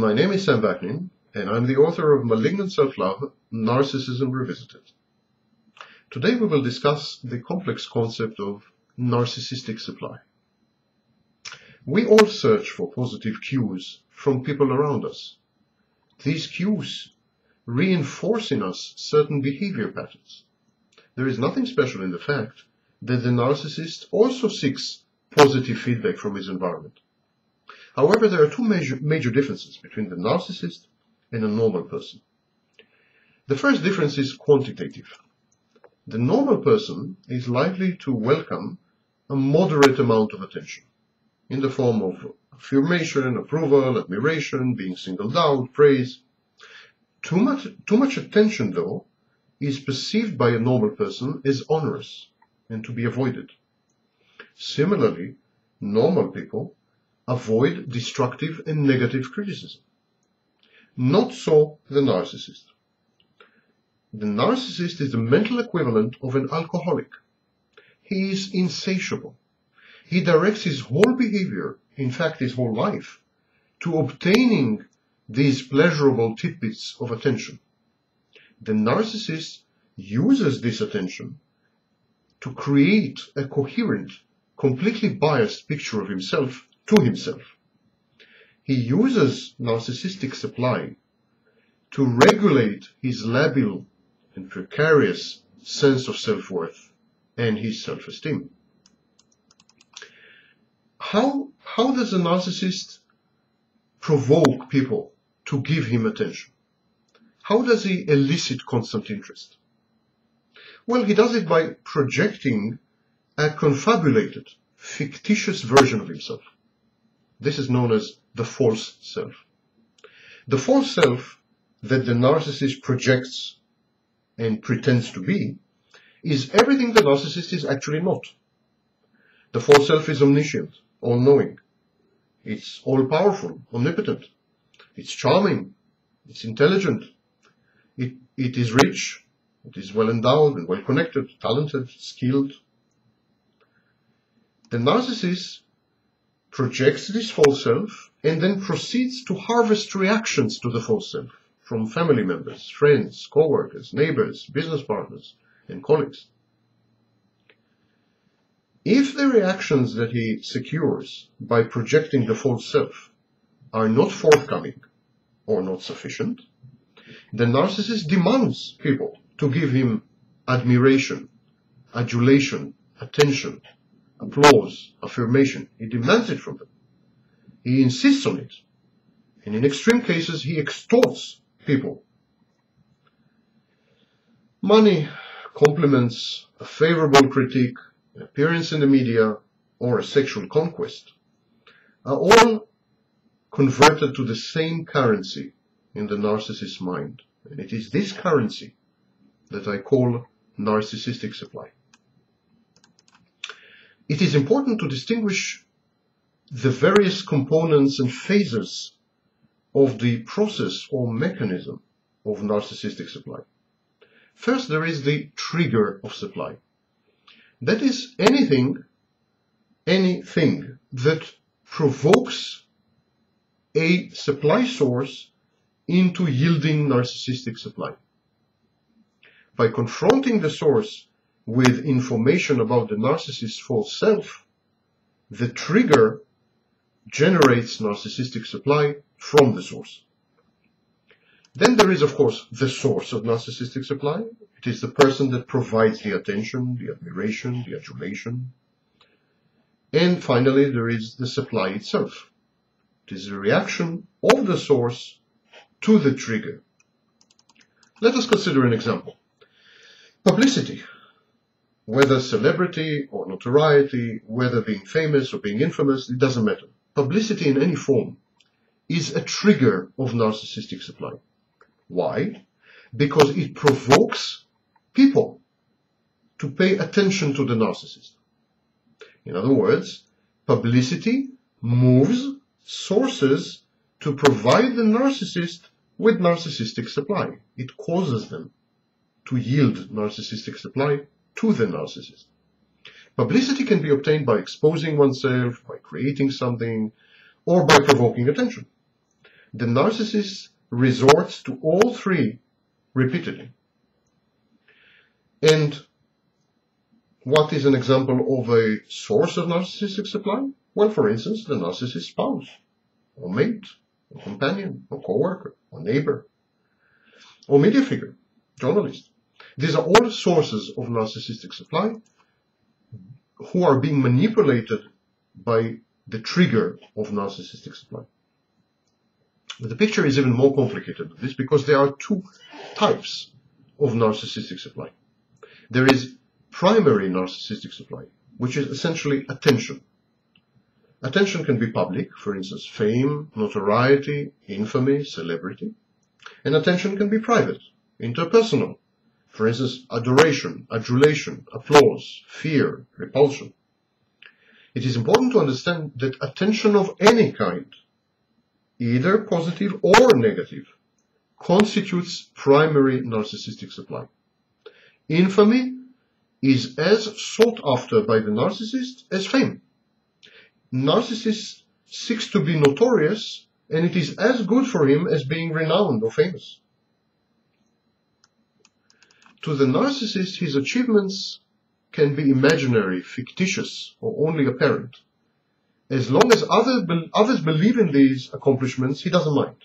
My name is Sam Vaknin, and I'm the author of Malignant Self-Love, Narcissism Revisited. Today we will discuss the complex concept of narcissistic supply. We all search for positive cues from people around us. These cues reinforce in us certain behavior patterns. There is nothing special in the fact that the narcissist also seeks positive feedback from his environment. However, there are two major, major differences between the narcissist and a normal person. The first difference is quantitative. The normal person is likely to welcome a moderate amount of attention in the form of affirmation, approval, admiration, being singled out, praise. Too much, too much attention, though, is perceived by a normal person as onerous and to be avoided. Similarly, normal people avoid destructive and negative criticism. Not so the narcissist. The narcissist is the mental equivalent of an alcoholic. He is insatiable. He directs his whole behavior, in fact his whole life, to obtaining these pleasurable tidbits of attention. The narcissist uses this attention to create a coherent, completely biased picture of himself to himself. He uses narcissistic supply to regulate his labile and precarious sense of self-worth and his self-esteem. How, how does a narcissist provoke people to give him attention? How does he elicit constant interest? Well, he does it by projecting a confabulated, fictitious version of himself. This is known as the false self. The false self that the narcissist projects and pretends to be is everything the narcissist is actually not. The false self is omniscient, all-knowing. It's all-powerful, omnipotent. It's charming. It's intelligent. It, it is rich. It is well endowed and well connected, talented, skilled. The narcissist projects this false self, and then proceeds to harvest reactions to the false self from family members, friends, co-workers, neighbors, business partners, and colleagues. If the reactions that he secures by projecting the false self are not forthcoming or not sufficient, the narcissist demands people to give him admiration, adulation, attention, applause, affirmation. He demands it from them. He insists on it. And in extreme cases, he extorts people. Money, compliments, a favorable critique, an appearance in the media, or a sexual conquest are all converted to the same currency in the narcissist's mind. And it is this currency that I call narcissistic supply. It is important to distinguish the various components and phases of the process or mechanism of narcissistic supply. First, there is the trigger of supply. That is anything, anything that provokes a supply source into yielding narcissistic supply. By confronting the source with information about the narcissist's false self, the trigger generates narcissistic supply from the source. Then there is, of course, the source of narcissistic supply. It is the person that provides the attention, the admiration, the adulation. And finally, there is the supply itself. It is the reaction of the source to the trigger. Let us consider an example. Publicity whether celebrity or notoriety, whether being famous or being infamous, it doesn't matter. Publicity in any form is a trigger of narcissistic supply. Why? Because it provokes people to pay attention to the narcissist. In other words, publicity moves sources to provide the narcissist with narcissistic supply. It causes them to yield narcissistic supply to the narcissist. Publicity can be obtained by exposing oneself, by creating something, or by provoking attention. the narcissist resorts to all three repeatedly. And what is an example of a source of narcissistic supply? Well, for instance, the narcissist's spouse, or mate, or companion, or co-worker, or neighbor, or media figure, journalist. These are all sources of narcissistic supply who are being manipulated by the trigger of narcissistic supply. But the picture is even more complicated than this because there are two types of narcissistic supply. There is primary narcissistic supply, which is essentially attention. Attention can be public, for instance, fame, notoriety, infamy, celebrity. And attention can be private, interpersonal, for instance, adoration, adulation, applause, fear, repulsion. It is important to understand that attention of any kind, either positive or negative, constitutes primary narcissistic supply. Infamy is as sought after by the narcissist as fame. Narcissist seeks to be notorious and it is as good for him as being renowned or famous. To the narcissist, his achievements can be imaginary, fictitious, or only apparent. As long as other, others believe in these accomplishments, he doesn't mind.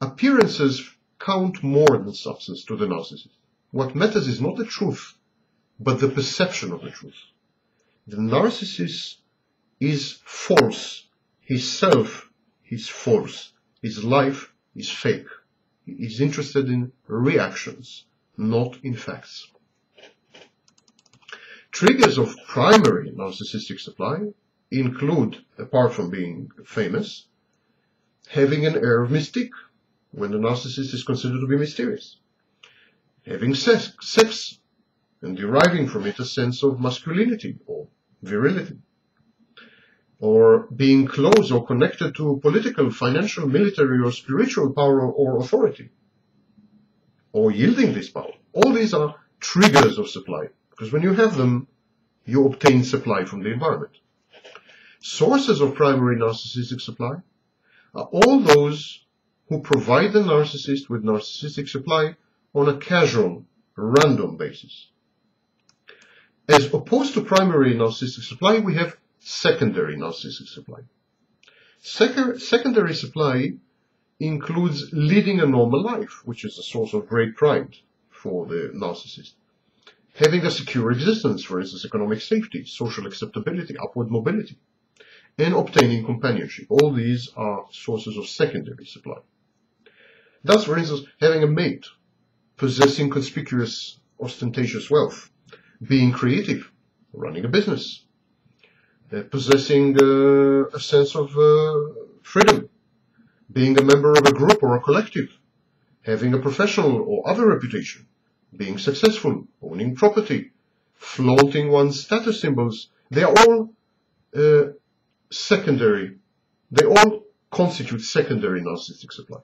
Appearances count more than substance to the narcissist. What matters is not the truth, but the perception of the truth. The narcissist is false. His self is false. His life is fake. He is interested in reactions, not in facts. Triggers of primary narcissistic supply include, apart from being famous, having an air of mystique, when the narcissist is considered to be mysterious, having sex, sex and deriving from it a sense of masculinity or virility, or being close or connected to political, financial, military, or spiritual power or authority, or yielding this power. All these are triggers of supply, because when you have them, you obtain supply from the environment. Sources of primary narcissistic supply are all those who provide the narcissist with narcissistic supply on a casual, random basis. As opposed to primary narcissistic supply, we have secondary narcissistic supply. secondary supply includes leading a normal life, which is a source of great pride for the narcissist. Having a secure existence, for instance, economic safety, social acceptability, upward mobility, and obtaining companionship. All these are sources of secondary supply. Thus, for instance, having a mate, possessing conspicuous, ostentatious wealth, being creative, running a business, uh, possessing uh, a sense of uh, freedom, being a member of a group or a collective, having a professional or other reputation, being successful, owning property, flaunting one's status symbols, they are all uh, secondary, they all constitute secondary narcissistic supply.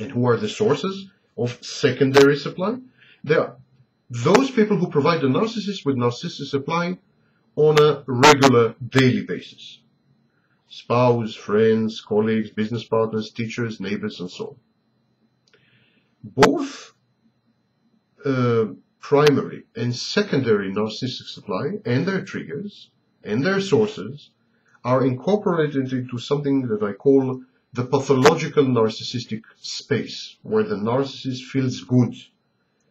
And who are the sources of secondary supply? They are those people who provide the narcissist with narcissistic supply on a regular daily basis. Spouse, friends, colleagues, business partners, teachers, neighbors, and so on. Both uh, primary and secondary narcissistic supply and their triggers and their sources are incorporated into something that I call the pathological narcissistic space, where the narcissist feels good.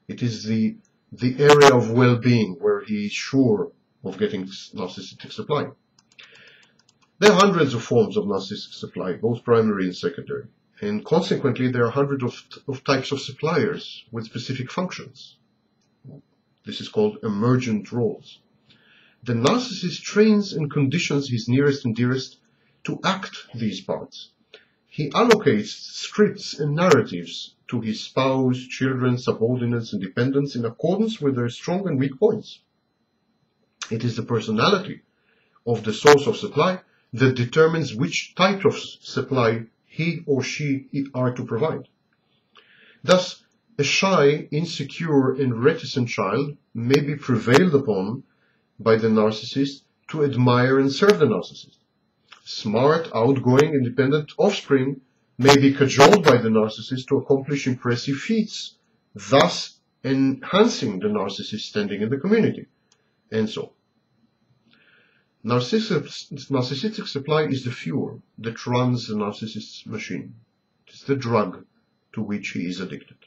It is the, the area of well-being where he is sure of getting narcissistic supply. There are hundreds of forms of narcissistic supply, both primary and secondary, and consequently there are hundreds of, of types of suppliers with specific functions. This is called emergent roles. The narcissist trains and conditions his nearest and dearest to act these parts. He allocates scripts and narratives to his spouse, children, subordinates, and dependents in accordance with their strong and weak points. It is the personality of the source of supply that determines which type of supply he or she are to provide. Thus, a shy, insecure, and reticent child may be prevailed upon by the narcissist to admire and serve the narcissist. Smart, outgoing, independent offspring may be cajoled by the narcissist to accomplish impressive feats, thus enhancing the narcissist's standing in the community, and so Narcissistic supply is the fuel that runs the narcissist's machine. It's the drug to which he is addicted.